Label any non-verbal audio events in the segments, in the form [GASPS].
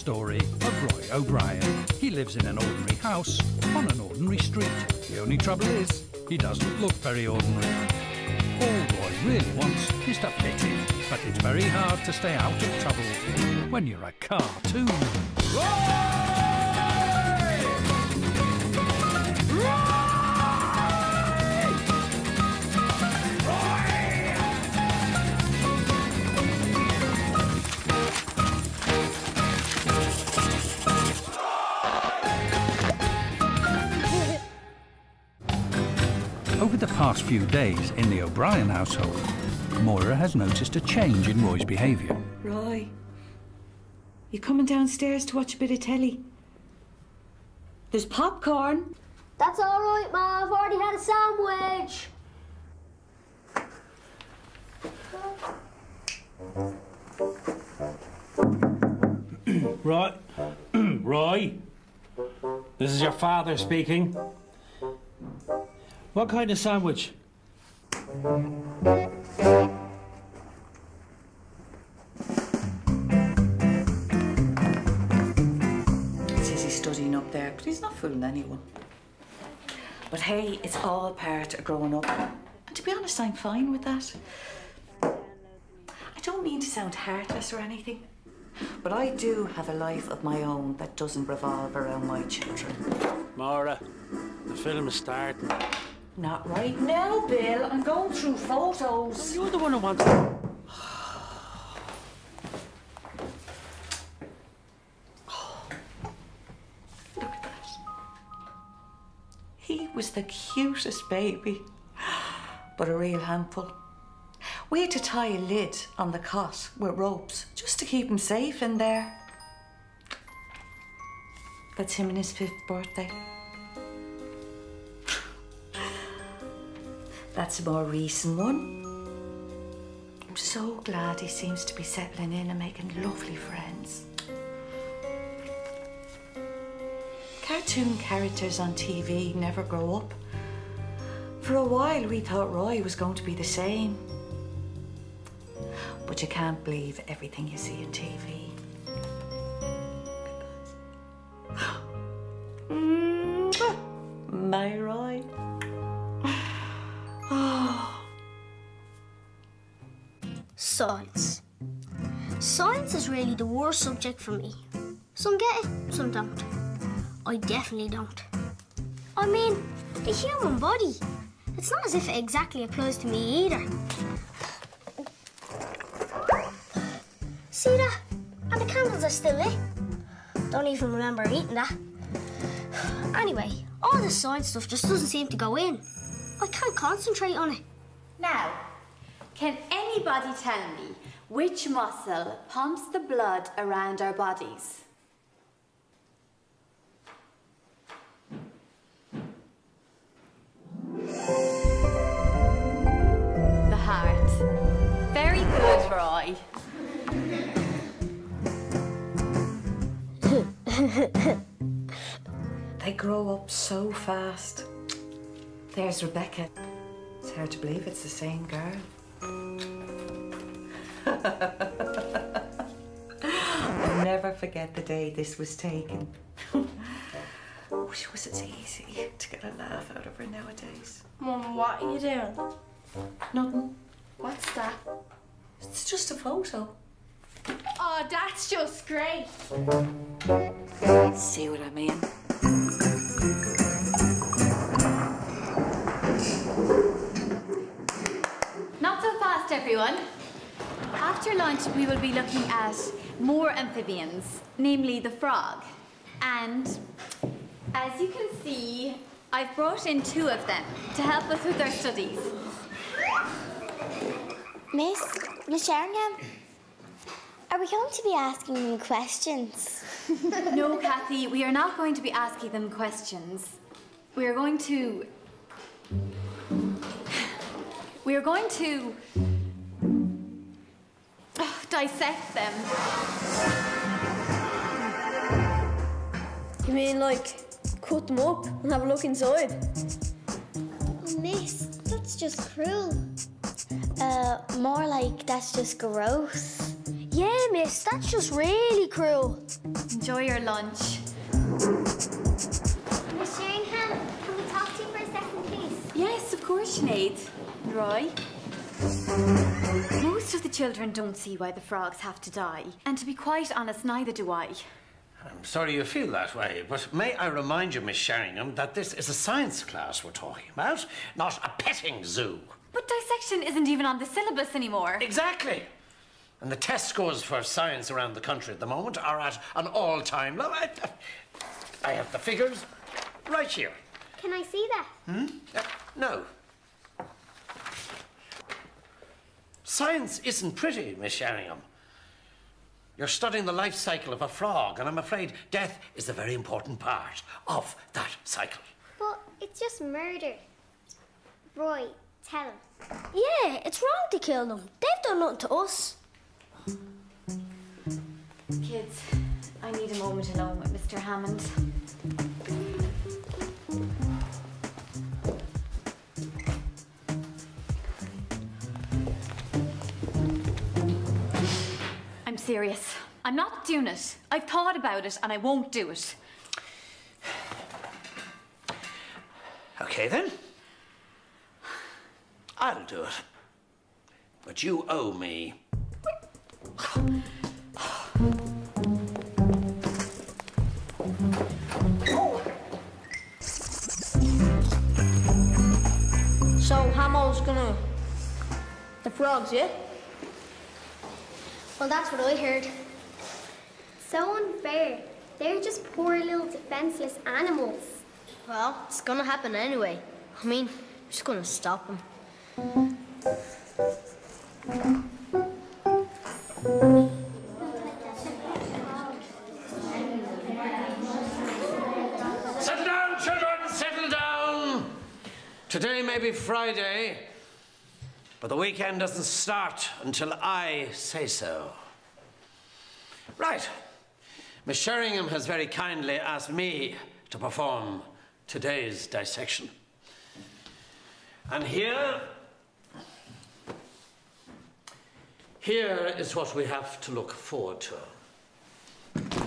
story of Roy O'Brien. He lives in an ordinary house on an ordinary street. The only trouble is, he doesn't look very ordinary. All Roy really wants is to fit in, but it's very hard to stay out of trouble when you're a cartoon. Over past few days in the O'Brien household, Moira has noticed a change in Roy's behaviour. Roy, you coming downstairs to watch a bit of telly? There's popcorn. That's all right, Ma. I've already had a sandwich. right. [CLEARS THROAT] Roy, this is your father speaking. What kind of sandwich? Says he's studying up there, but he's not fooling anyone. But hey, it's all part of growing up. And to be honest, I'm fine with that. I don't mean to sound heartless or anything, but I do have a life of my own that doesn't revolve around my children. Maura, the film is starting. Not right now, Bill. I'm going through photos. You're the one who wants. Look at that. He was the cutest baby, but a real handful. We had to tie a lid on the cot with ropes just to keep him safe in there. That's him and his fifth birthday. That's a more recent one. I'm so glad he seems to be settling in and making lovely friends. Cartoon characters on TV never grow up. For a while, we thought Roy was going to be the same. But you can't believe everything you see on TV. [GASPS] Mwah. Mm, [LAUGHS] my Roy. Science. Science is really the worst subject for me. Some get it, some don't. I definitely don't. I mean, the human body. It's not as if it exactly applies to me either. See that? And the candles are still lit. Don't even remember eating that. Anyway, all the science stuff just doesn't seem to go in. I can't concentrate on it. Now, anybody tell me which muscle pumps the blood around our bodies? The heart. Very good, Roy. [LAUGHS] they grow up so fast. There's Rebecca. It's hard to believe it's the same girl. I'll never forget the day this was taken. [LAUGHS] Wish was as easy to get a laugh out of her nowadays. Mum, what are you doing? Nothing. What's that? It's just a photo. Oh, that's just great. See what I mean? Not so fast, everyone. After lunch, we will be looking at more amphibians, namely the frog. And as you can see, I've brought in two of them to help us with our studies. Miss, Miss Sheringham, are we going to be asking them questions? [LAUGHS] No, Kathy, we are not going to be asking them questions. We are going to. We are going to. Dissect them. You mean like cut them up and have a look inside? Oh, miss, that's just cruel. Uh, more like that's just gross. Yeah, miss, that's just really cruel. Enjoy your lunch. Miss Sheringham, can we talk to you for a second, please? Yes, of course, Sinead. Roy? Most of the children don't see why the frogs have to die. And to be quite honest, neither do I. I'm sorry you feel that way, but may I remind you, Miss Sheringham, that this is a science class we're talking about, not a petting zoo. But dissection isn't even on the syllabus anymore. Exactly. And the test scores for science around the country at the moment are at an all-time low. I, I have the figures right here. Can I see that? Uh, no. Science isn't pretty, Miss Sheringham. You're studying the life cycle of a frog, and I'm afraid death is a very important part of that cycle. But it's just murder. Roy, tell him. Yeah, it's wrong to kill them. They've done nothing to us. Kids, I need a moment alone with Mr. Hammond. Serious. I'm not doing it. I've thought about it and I won't do it. Okay, then. I'll do it. But you owe me. So Hamo's gonna. The frogs, yeah? Well, that's what I heard. So unfair. They're just poor little defenseless animals. Well, it's gonna happen anyway. I mean, we're just gonna stop them. Settle down, children, settle down. Today may be Friday, but the weekend doesn't start until I say so. Right. Miss Sheringham has very kindly asked me to perform today's dissection. And here, here is what we have to look forward to.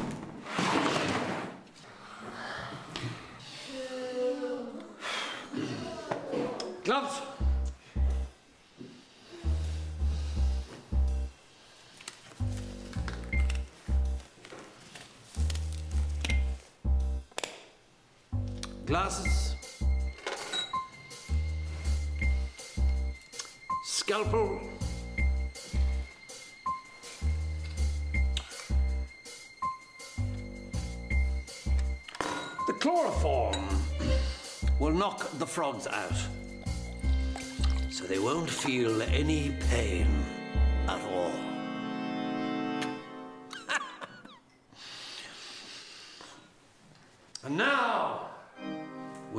Glasses. Scalpel. The chloroform will knock the frogs out so they won't feel any pain at all.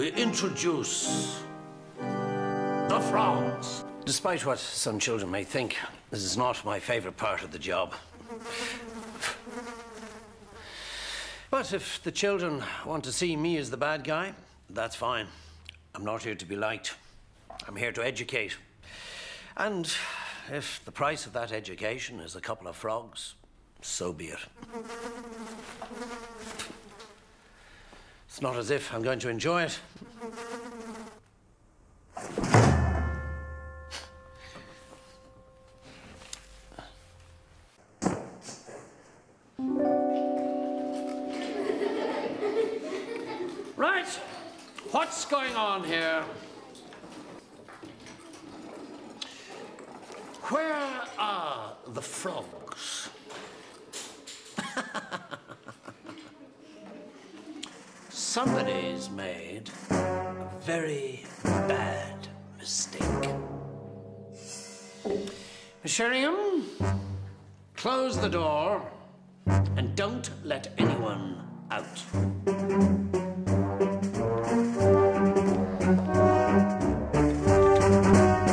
We introduce the frogs. Despite what some children may think, this is not my favorite part of the job. But if the children want to see me as the bad guy, that's fine. I'm not here to be liked. I'm here to educate. And if the price of that education is a couple of frogs, so be it. It's not as if I'm going to enjoy it. Right, what's going on here? Where are the frogs? Somebody's made a very bad mistake. Sheringham, close the door and don't let anyone out.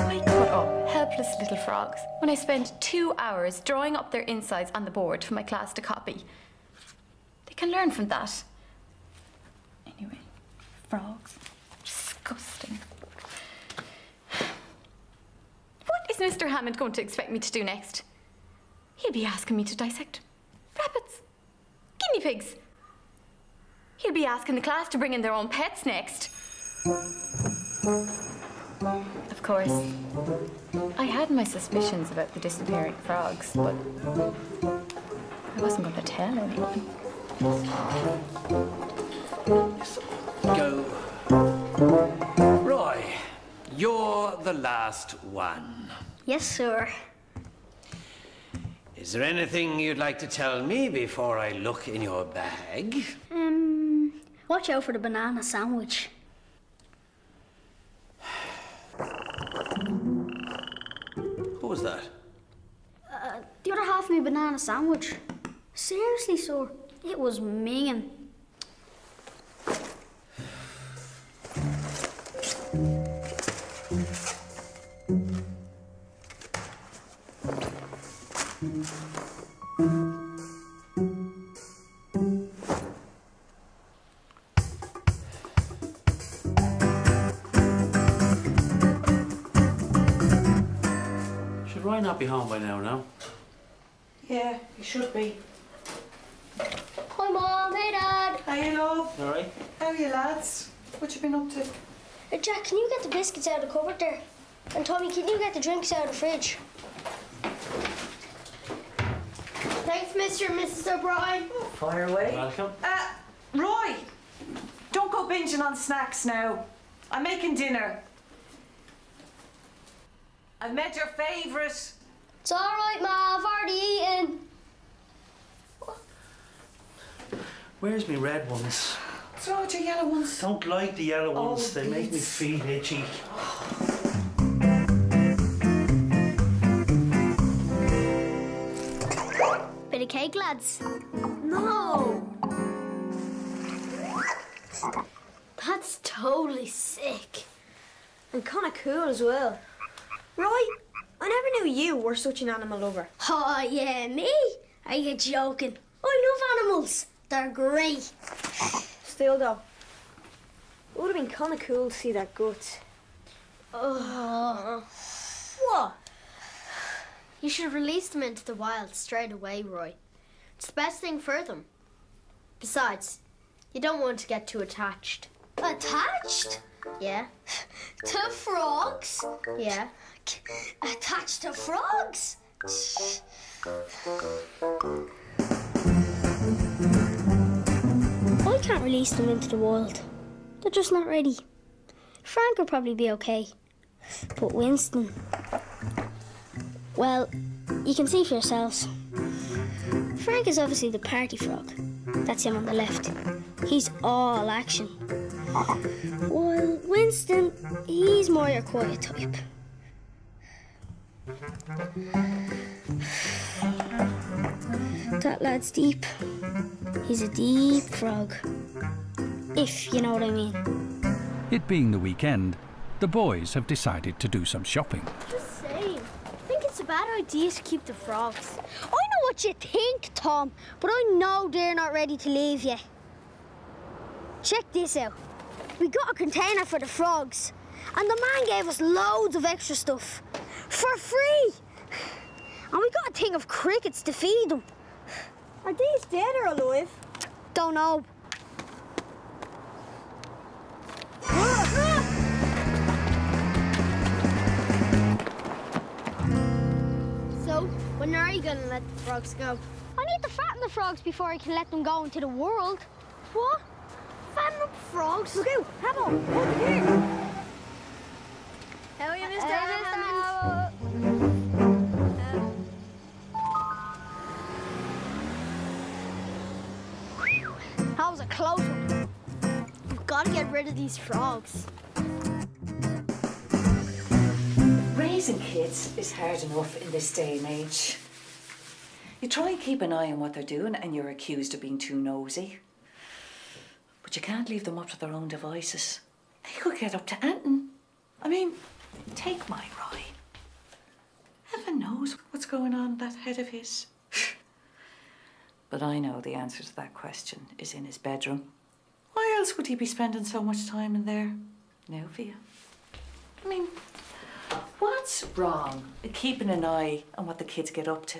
I cut up helpless little frogs when I spent two hours drawing up their insides on the board for my class to copy. They can learn from that. Frogs. Disgusting. What is Mr. Hammond going to expect me to do next? He'll be asking me to dissect rabbits, guinea pigs. He'll be asking the class to bring in their own pets next. Of course, I had my suspicions about the disappearing frogs, but I wasn't going to tell anyone. Go. Roy, you're the last one. Yes, sir. Is there anything you'd like to tell me before I look in your bag? Um, watch out for the banana sandwich. Who was that? Uh, the other half of my banana sandwich. Seriously, sir. It was minging. Be home by now, no? Yeah, you should be. Hi, Mom. Hey, Dad. Hey, love. All right. How are you, lads? What you been up to? Uh, Jack, can you get the biscuits out of the cupboard there? And Tommy, can you get the drinks out of the fridge? Thanks, Mr. and Mrs. O'Brien. Fire away. Welcome. Uh, Roy, don't go binging on snacks now. I'm making dinner. I made your favourite. It's all right, Ma. I've already eaten. Where's my red ones? Throw out your yellow ones. Don't like the yellow Oh, ones. they make me feel itchy. Bit of cake, lads. No. That's totally sick. And kind of cool as well. Roy, I never knew you were such an animal lover. Oh, yeah, me? Are you joking? I love animals. They're great. Still, though, it would have been kind of cool to see that gut. Oh. What? You should have released them into the wild straight away, Roy. It's the best thing for them. Besides, you don't want to get too attached. Attached? Yeah? [LAUGHS] To frogs? Yeah? Attached to frogs? I can't release them into the wild. They're just not ready. Frank will probably be okay. But Winston. Well, you can see for yourselves. Frank is obviously the party frog. That's him on the left. He's all action. While Winston, he's more your quiet type. That lad's deep. He's a deep frog. If you know what I mean. It being the weekend, the boys have decided to do some shopping. Just saying. I think it's a bad idea to keep the frogs. I know what you think, Tom, but I know they're not ready to leave yet. Check this out. We got a container for the frogs, and the man gave us loads of extra stuff for free. And we got a thing of crickets to feed them. Are these dead or alive? Don't know. So, when are you gonna let the frogs go? I need to fatten the frogs before I can let them go into the world. What? Fatten up frogs? Look out! Have on! Over here! How are you, Mr. Hammond? That was a close one. You've got to get rid of these frogs. Raising kids is hard enough in this day and age. You try and keep an eye on what they're doing, and you're accused of being too nosy. But you can't leave them up to their own devices. They could get up to anything. I mean, take my Roy. Heaven knows what's going on that head of his. [LAUGHS] but I know the answer to that question is in his bedroom. Why else would he be spending so much time in there? Now, Via. I mean, what's wrong with keeping an eye on what the kids get up to?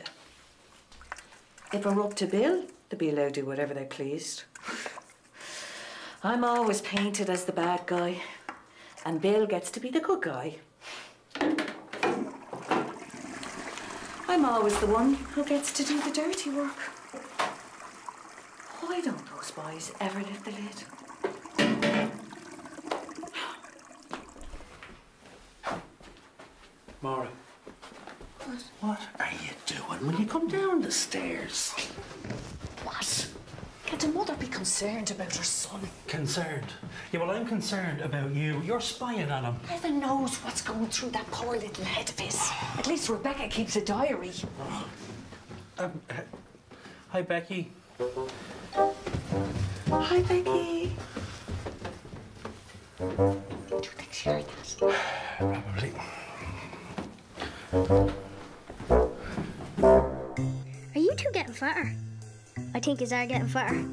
If we're up to Bill, allowed to do whatever they pleased. [LAUGHS] I'm always painted as the bad guy, and Bill gets to be the good guy. I'm always the one who gets to do the dirty work. Why don't those boys ever lift the lid? Mara. What? are you doing when you come down the stairs? What? A mother be concerned about her son? Concerned? Yeah, well, I'm concerned about you. You're spying on him. Heaven knows what's going through that poor little head of his. At least Rebecca keeps a diary. Um, uh, hi, Becky. Hi, Becky. Do you think she heard that? Probably. Are you two getting fatter? I think yous are getting fatter.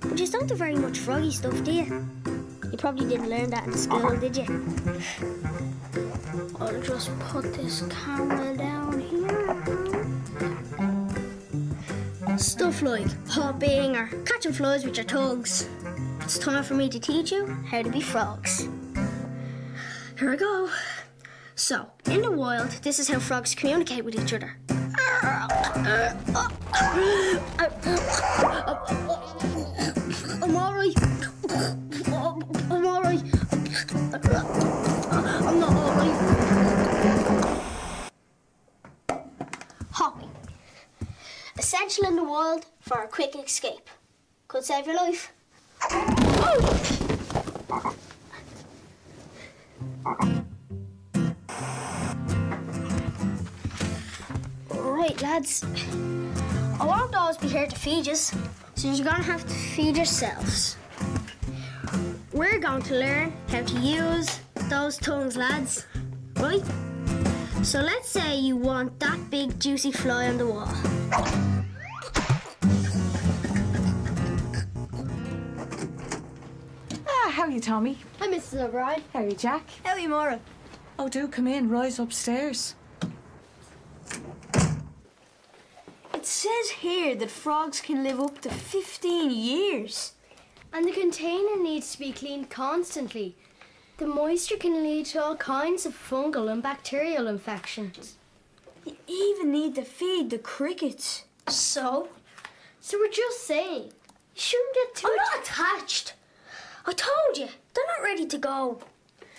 But you don't do very much froggy stuff, do you? You probably didn't learn that in school, uh-huh. did you? I'll just put this camera down here. Stuff like hopping or catching flies with your tongues. It's time for me to teach you how to be frogs. Here I go. So, in the wild, this is how frogs communicate with each other. I'm alright. I'm alright. I'm not alright. Hopping. Essential in the world for a quick escape. Could save your life. Right, lads. I won't always be here to feed us, so you're gonna have to feed yourselves. We're going to learn how to use those tongues, lads. Right? So let's say you want that big juicy fly on the wall. Ah, how are you, Tommy? Hi, Mrs. O'Brien. How are you, Jack? How are you, Mara? Oh, do come in. Rise upstairs. It says here that frogs can live up to 15 years. And the container needs to be cleaned constantly. The moisture can lead to all kinds of fungal and bacterial infections. You even need to feed the crickets. So? So we're just saying, you shouldn't get too I'm not attached. I told you, they're not ready to go.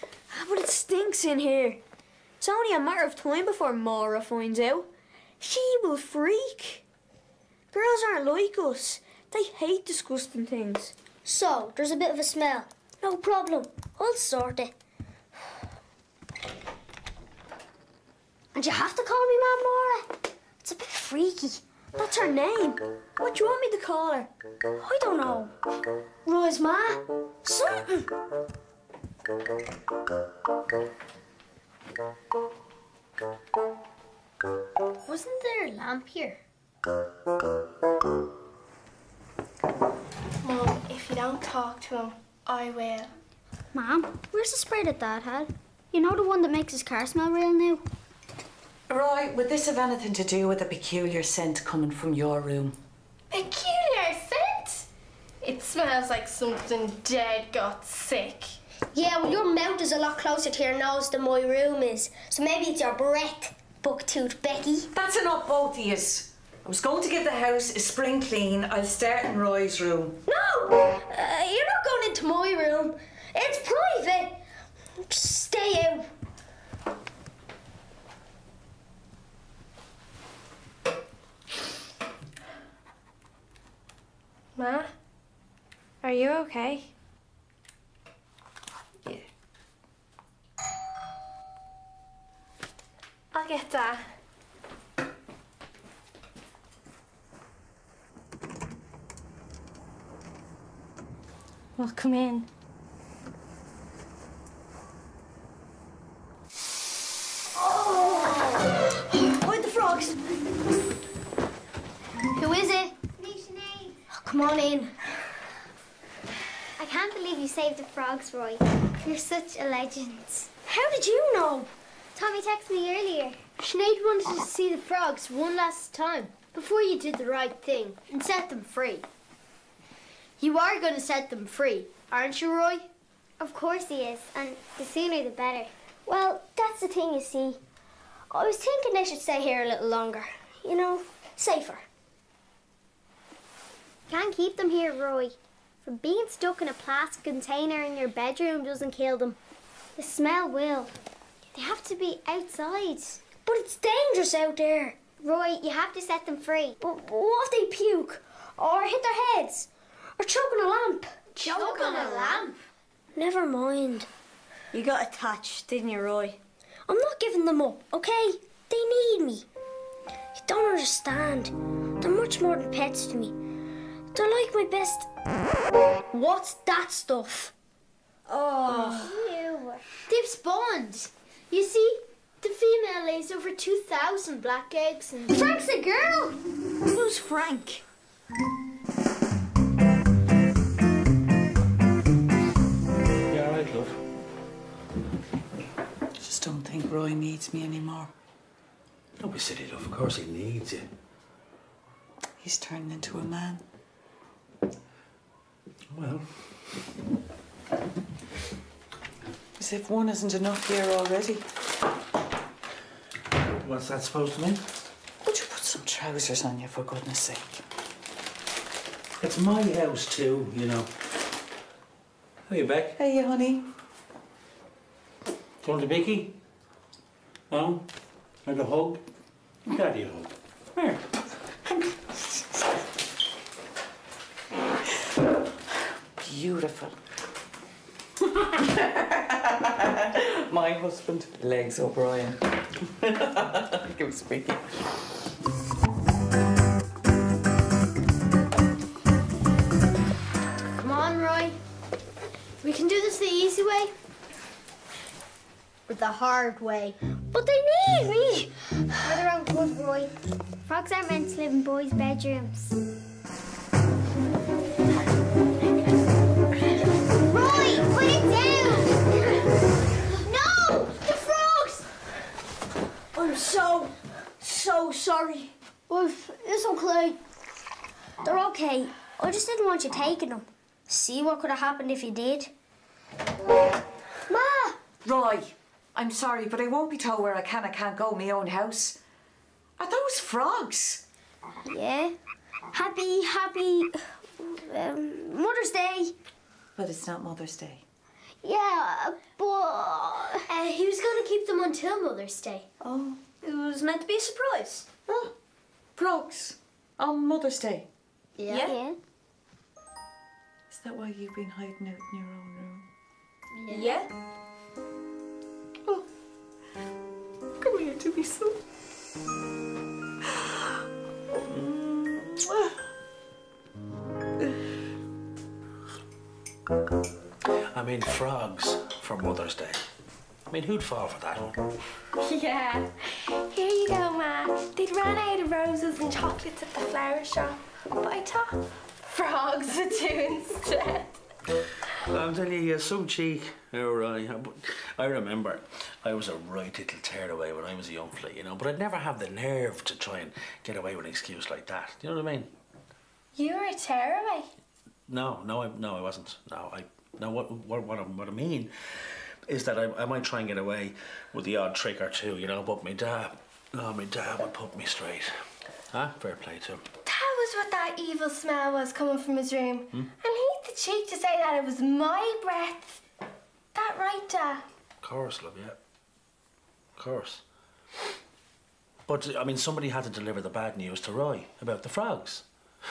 Ah, But it stinks in here. It's only a matter of time before Mara finds out. She will freak. Girls aren't like us. They hate disgusting things. So, there's a bit of a smell. No problem. I'll sort it. And you have to call me Mad Mora. It's a bit freaky. That's her name. What do you want me to call her? I don't know. Rose Ma? Something. Wasn't there a lamp here? Mum, if you don't talk to him, I will. Mom, where's the spray that Dad had? You know the one that makes his car smell real new? Roy, would this have anything to do with the peculiar scent coming from your room? Peculiar scent! It smells like something dead got sick. Yeah, well, your mouth is a lot closer to your nose than my room is. So maybe it's your breath, bucktooth Becky. That's enough, both of yous. I was going to give the house a spring clean. I'll start in Roy's room. No! Uh, you're not going into my room. It's private. Just stay out. Ma, are you okay? I'll get that. Well, come oh! the frogs. Who is it? Oh, come on in. I can't believe you saved the frogs, Roy. You're such a legend. How did you know? Tommy texted me earlier. Sinead wanted to see the frogs one last time. before you did the right thing and set them free. You are going to set them free, aren't you, Roy? Of course he is, and the sooner the better. Well, that's the thing, you see. I was thinking they should stay here a little longer. You know, safer. Can't keep them here, Roy. From being stuck in a plastic container in your bedroom doesn't kill them. The smell will. They have to be outside. But it's dangerous out there. Roy, you have to set them free. But what if they puke? Or hit their heads? Or choke on a lamp? Choke on a lamp? Never mind. You got attached, didn't you, Roy? I'm not giving them up, okay? They need me. You don't understand. They're much more than pets to me. They're like my best. What's that stuff? Oh. Ew. They've spawned. You see, the female lays over 2,000 black eggs and... Frank's a girl! Who's Frank? You all right, love? I just don't think Roy needs me anymore. Don't be silly, love. Of course he needs you. He's turned into a man. Well, As if one isn't enough here already. What's that supposed to mean? Would you put some trousers on you, for goodness sake? It's my house too, you know. How you back? Hey, honey. Do you want a bicky? No? And a hug? Daddy a hug. Here. Beautiful. My husband, Legs O'Brien. [LAUGHS] Give him speaking. Come on, Roy. We can do this the easy way. Or the hard way. But they need me! For their own good, Roy. Frogs aren't meant to live in boys' bedrooms. So, so sorry. Wolf, it's okay. They're okay. I just didn't want you taking them. See what could have happened if you did? Ma! Roy, I'm sorry, but I won't be told where I can and can't go in my own house. Are those frogs? Yeah. Happy, happy um, Mother's Day. But it's not Mother's Day. Yeah, but Uh, he was going to keep them until Mother's Day. Oh, It was meant to be a surprise. oh, frogs on Mother's Day. Yeah. yeah. Is that why you've been hiding out in your own room? Yeah? Oh, come here to me, son. I mean, frogs for Mother's Day. I mean, who'd fall for that? [LAUGHS] Yeah. Here you go, Ma. They'd run out of roses and chocolates at the flower shop. But I thought frogs [LAUGHS] would do instead. I'm telling you, you're so cheek. You're right. But I remember I was a right little tearaway when I was a young fella, you know, but I'd never have the nerve to try and get away with an excuse like that. Do you know what I mean? You were a tearaway. No, no, I, no, I wasn't. No, I, no, what, what, what, I, what I mean is that I, I might try and get away with the odd trick or two, you know, but my dad, no, my dad would put me straight. Huh? Fair play to him. That was what that evil smell was coming from his room. And he had the cheek to say that it was my breath. That right, Dad? Of course, love, yeah. Of course. But, I mean, somebody had to deliver the bad news to Roy about the frogs.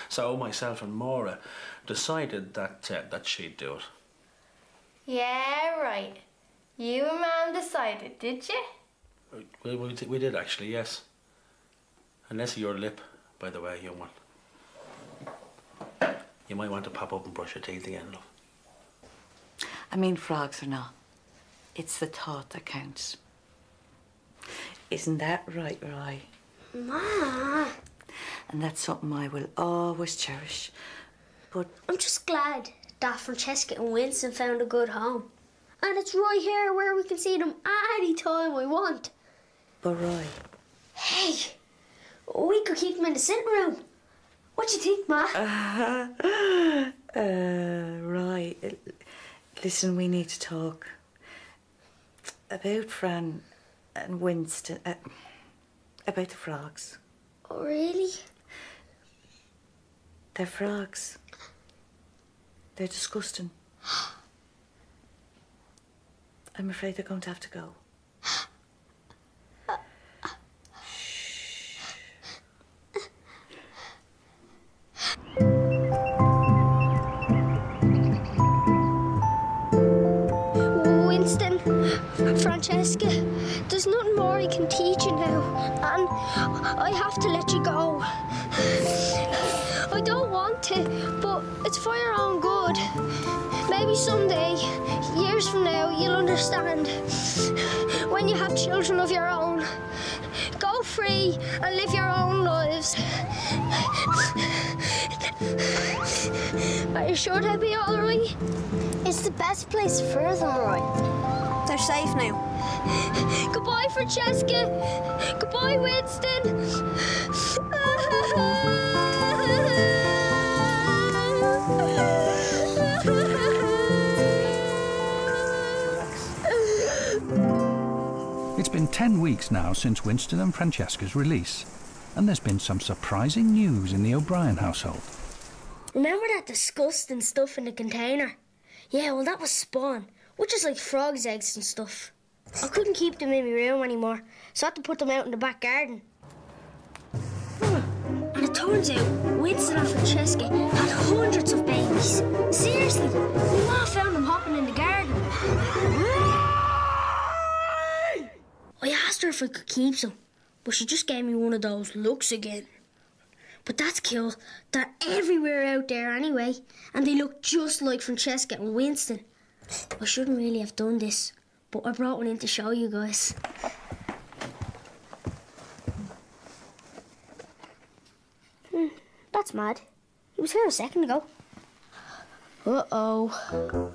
So myself and Maura decided that uh, that she'd do it. Yeah, right. You and Mum decided, did you? We, we, we did actually, yes. Unless your lip, by the way, young one. You might want to pop up and brush your teeth again, love. I mean, frogs or not, it's the thought that counts. Isn't that right, Roy? Ma, And that's something I will always cherish. But I'm just glad that Francesca and Winston found a good home. And it's right here where we can see them any time we want. but Roy, Hey, We could keep them in the sitting room. What do you think, Ma? [LAUGHS] Uh, right. Listen, we need to talk about Fran and Winston. Uh, about the frogs. oh, really? They're frogs. They're disgusting. [GASPS] I'm afraid they're going to have to go. Winston, Francesca, there's nothing more I can teach you now, and I have to let you go. I don't want to, but it's for your own good. Maybe someday, years from now, you'll understand. When you have children of your own, go free and live your own lives. Are you sure they'll be all right? It's the best place for them, Roy. They're safe now. Goodbye, Francesca. Goodbye, Winston. Weeks now since Winston and Francesca's release, and there's been some surprising news in the O'Brien household. Remember that disgusting stuff in the container? Yeah, well, that was spawn, which is like frogs' eggs and stuff. I couldn't keep them in my room anymore, so I had to put them out in the back garden. And it turns out Winston and Francesca had hundreds of babies. Seriously, my found asked her if I could keep them, but she just gave me one of those looks again. But that's cool. They're everywhere out there anyway, and they look just like Francesca and Winston. I shouldn't really have done this, but I brought one in to show you guys. Hmm, that's mad. He was here a second ago. Uh oh.